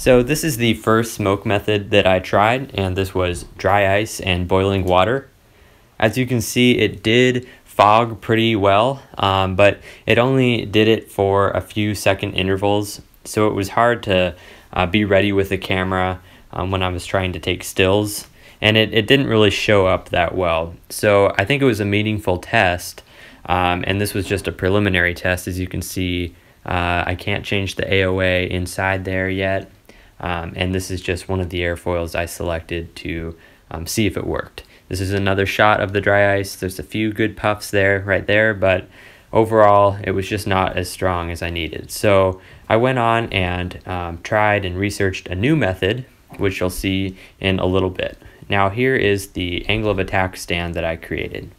So this is the first smoke method that I tried, and this was dry ice and boiling water. As you can see, it did fog pretty well, um, but it only did it for a few second intervals, so it was hard to uh, be ready with the camera um, when I was trying to take stills, and it, it didn't really show up that well. So I think it was a meaningful test, um, and this was just a preliminary test, as you can see. Uh, I can't change the AOA inside there yet. Um, and this is just one of the airfoils I selected to um, see if it worked. This is another shot of the dry ice. There's a few good puffs there, right there, but overall it was just not as strong as I needed. So I went on and um, tried and researched a new method, which you'll see in a little bit. Now here is the angle of attack stand that I created.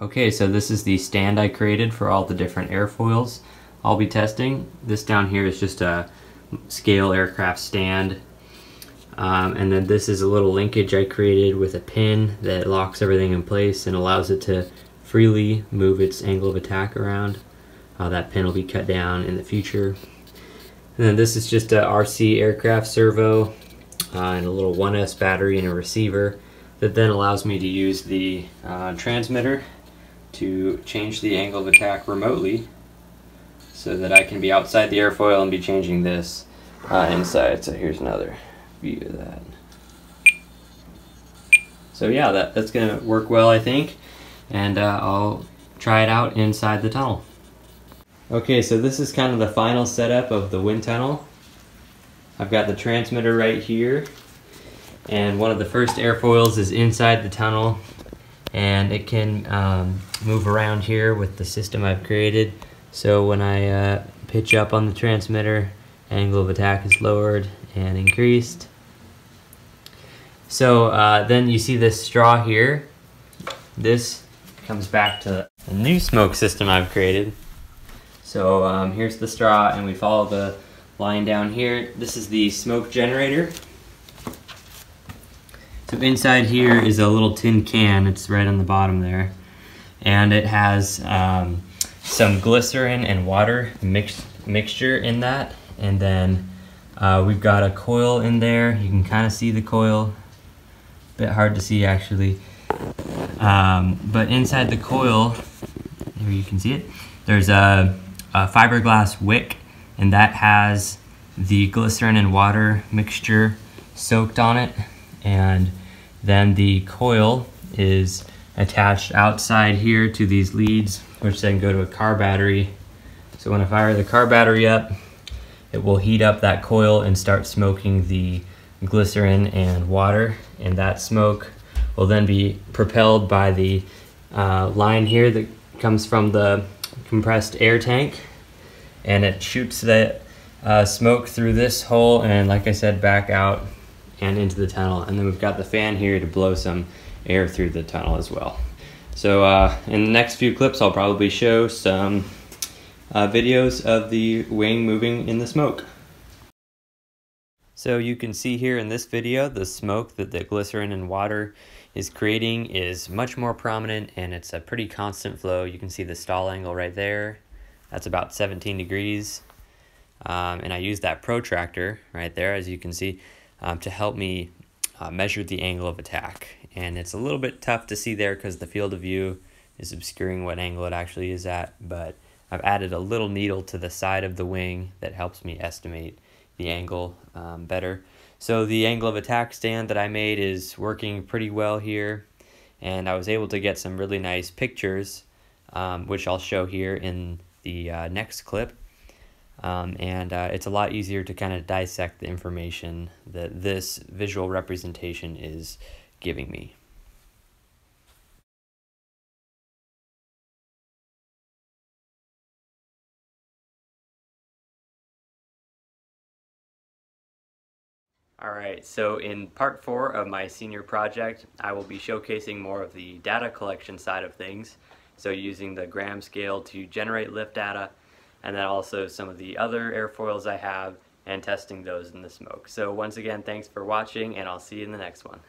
Okay, so this is the stand I created for all the different airfoils I'll be testing. This down here is just a scale aircraft stand. Um, and then this is a little linkage I created with a pin that locks everything in place and allows it to freely move its angle of attack around. Uh, that pin will be cut down in the future. And then this is just a RC aircraft servo uh, and a little 1S battery and a receiver that then allows me to use the uh, transmitter to change the angle of attack remotely so that I can be outside the airfoil and be changing this uh, inside. So here's another view of that. So yeah, that, that's going to work well, I think. And uh, I'll try it out inside the tunnel. Okay, so this is kind of the final setup of the wind tunnel. I've got the transmitter right here. And one of the first airfoils is inside the tunnel and it can um, move around here with the system I've created. So when I uh, pitch up on the transmitter, angle of attack is lowered and increased. So uh, then you see this straw here. This comes back to the new smoke system I've created. So um, here's the straw and we follow the line down here. This is the smoke generator. So inside here is a little tin can, it's right on the bottom there. And it has um, some glycerin and water mix, mixture in that. And then uh, we've got a coil in there. You can kind of see the coil. A bit hard to see actually. Um, but inside the coil, here you can see it, there's a, a fiberglass wick and that has the glycerin and water mixture soaked on it and then the coil is attached outside here to these leads, which then go to a car battery. So when I fire the car battery up, it will heat up that coil and start smoking the glycerin and water. And that smoke will then be propelled by the uh, line here that comes from the compressed air tank. And it shoots that uh, smoke through this hole and like I said, back out and into the tunnel. And then we've got the fan here to blow some air through the tunnel as well. So uh, in the next few clips, I'll probably show some uh, videos of the wing moving in the smoke. So you can see here in this video, the smoke that the glycerin and water is creating is much more prominent and it's a pretty constant flow. You can see the stall angle right there. That's about 17 degrees. Um, and I use that protractor right there, as you can see, um, to help me uh, measure the angle of attack. And it's a little bit tough to see there because the field of view is obscuring what angle it actually is at, but I've added a little needle to the side of the wing that helps me estimate the angle um, better. So the angle of attack stand that I made is working pretty well here, and I was able to get some really nice pictures, um, which I'll show here in the uh, next clip. Um, and uh, it's a lot easier to kind of dissect the information that this visual representation is giving me. Alright, so in part four of my senior project, I will be showcasing more of the data collection side of things. So using the gram scale to generate lift data and then also some of the other airfoils I have and testing those in the smoke. So once again, thanks for watching and I'll see you in the next one.